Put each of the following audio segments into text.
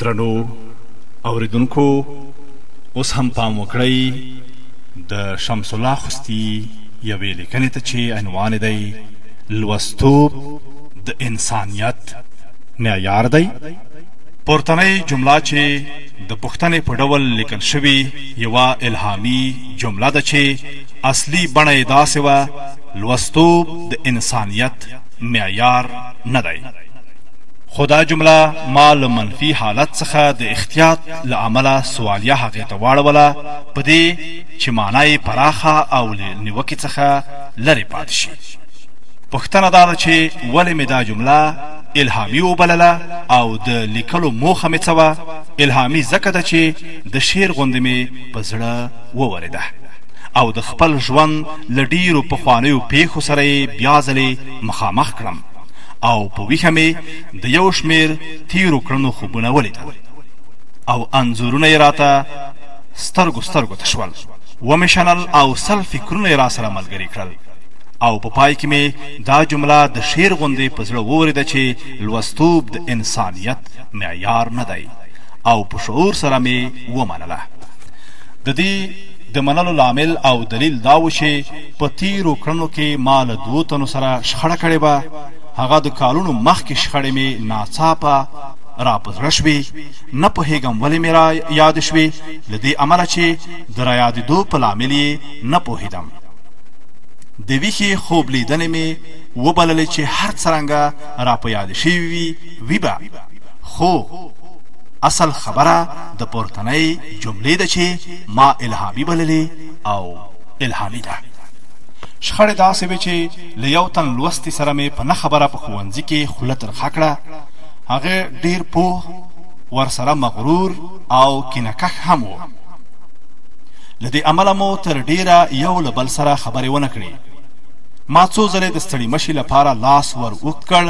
درنو اوریدونکو اوس هم پام وکړئ د شمس الله خوستی یوې لیکنې ته چې عنوان دی لوستوب د انسانیت معیار دی پورتنۍ جمله چې د پښتنې په ډول لیکل شوی یوه الهامي جمله ده چې اصلي بڼه یې داسې وه لوستوب د انسانیت معیار نه دی خو دا جمله ما له منفي حالت څخه د اختیاط له امله سوالیه هغې ته واړوله په دې چې مانا یې پراخه او له نیوکې څخه لرې پاتې شي. پوښتنه دا ده چې ولې مې دا جمله الهامي وبلله او د لیکلو موخه مې څه وه؟ الهامي ځکه ده چې د شعر غوندې مې په زړه وورېده او د خپل ژوند له ډېرو پخوانیو پېښو سره یې بیا ځلې مخامخ کړم. او په ویښه مې د یو شمیر تیرو کړنو خوبونه ولیدل او انځورونه یې راته سترګو سترګو ته شول ومې شلل او سل فکرونه یې را سره ملګري کړل او په پای کې مې دا جمله د شعر غوندې په زړه وورېده چې لوستوب د انسانیت معیار نه دی او په شعور سره مې ومنله د دې د منلو لامل او دلیل دا و چې په تېرو کړنو کې ما له دوو تنو سره شخړه کړې وه، هغه د کالونو مخکې شخړې مې ناڅاپه را په زړه شوې، نه پوهېږم ولې مې را یادې شوې، له دې امله چې د را یادېدو په لامل یې نه پوهېدم. د ویښې خوب لیدنې مې وبللې چې هر څرنګه را په یادې شوې وي، وي به، خو اصل خبره د پورتنۍ جملې ده چې ما الهامي بللې او الهامي ده. شخړې داسې وې چې له یو تن لوستي سره مې په نه خبره په ښوونځي کې خوله ترخه کړه، هغه ډېر پوه، ورسره مغرور او کینه کښ هم و. له دې امله مو تر ډېره یو له بل سره خبرې ونه کړې. ما څو ځلې د ستړي مشي لپاره لاس ور اوږد کړ،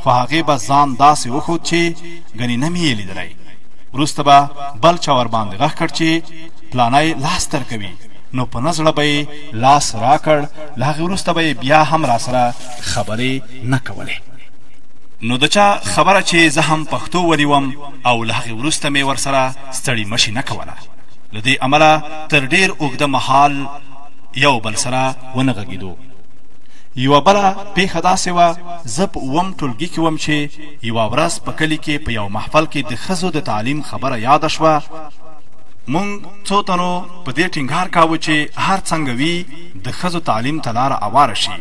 خو هغې به ځان داسې وښود چې ګنې نه مې یې لیدلی. وروسته به بل چا ورباندې غږ کړ چې پلانی لاس درکوي. نو په نه زړه به یې لاس راکړ له هغې وروسته به یې بیا هم راسره خبرې نه کولې نو د چا خبره چې زه هم پښتو ولي وم او له هغې وروسته مې ورسره ستړي مشي نه کوله له دې امله تر ډیر اوږده مهال یو بل سره ونه غږیدو یوه بله پیښه داسې وه زه په اووم ټولګي کې وم چې یوه ورځ په کلي کې په یو محفل کې د ښځو د تعلیم خبره یاده شوه مونږ څو تنو په دې ټینګار کاوه چې هر څنګه وي د ښځو تعلیم ته لاره اواره شي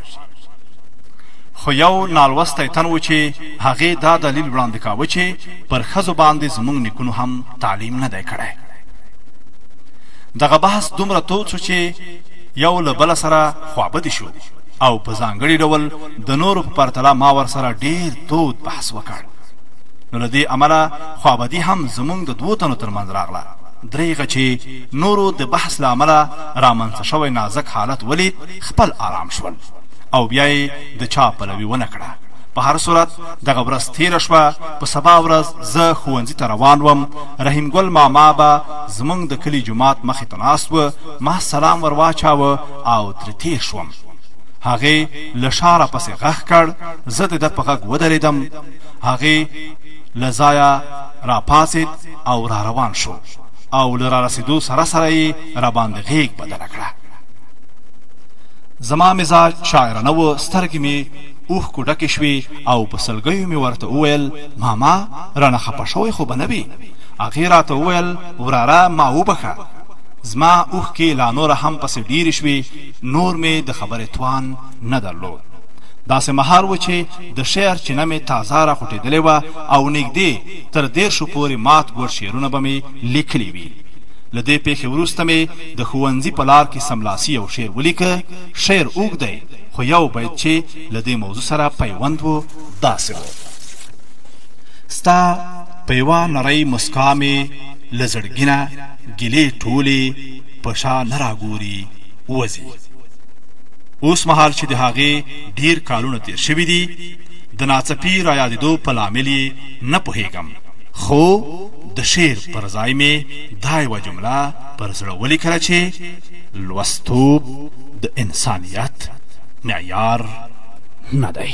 خو یو نالوستی تن و چې هغې دا دلیل وړاندې کاوه چې پر ښځو باندې زمونږ نیکونو هم تعلیم نه دی کړی دغه بحث دومره تود شو چې یو له بل سره خوابدي شو او په ځانګړي ډول د نورو په پرتله ما ور سره ډیر تود بحث وکړ نو له دې امله خوابدي هم زمونږ د دوو تنو ترمنځ راغله درېغه چې نورو د بحث له امله رامنځته شوی نازک حالت ولید خپل آرام شول او بیا یې د چا پلوي ونه کړه په هر صورت دغه ورځ تیره شوه په سبا ورځ زه ښوونځي ته روان وم رحیم ګل ماما به زمونږ د کلي جومات مخې ته ناست و ما سلام ور واچاوه او ترې تیر شوم هغې له ښاره پسې غږ کړ زه د ده په غږ ودرېدم هغې له ځایه راپاڅېد او را روان شو او له را رسیدو سره سره یې را باندې غیږ بدله کړه زما مزاج شاعرانه و سترګې مې اوښکو ډکې شوې او په سلګیو مې ورته وویل ماما رانه خپه شوی خو به نه وي هغې راته وویل وراره ما وبښه زما اوښکې لا نور هم پسې ډېرې شوې نور مې د خبرې توان نه درلود داسې مهال و چې د شعر چینه مې تازه راخوټېدلې وه او نږدې تر دېرشو پورې مات ګوډ شعرونه به مې ليکلي وي. له دې پېښې وروسته مې د ښوونځي په لار کې سملاسي يو شعر وليکه، شعر اوږد دی، خو يو بيت چې له دې موضوع سره پيوند و، داسې و. ستا په يوه نرۍ مسکا مې له زړګي نه ګيلې ټولې په شا نه راګوري وځي. اوس مهال چې د هغې ډېر کالونه تېر شوي دي، د ناڅپي رايادېدو په لامل يې، نه پوهېږم، خو د شعر پر ځای مې دا یوه جمله پر زړه ولیکله چې، لوستوب د انسانیت معیار نه دی.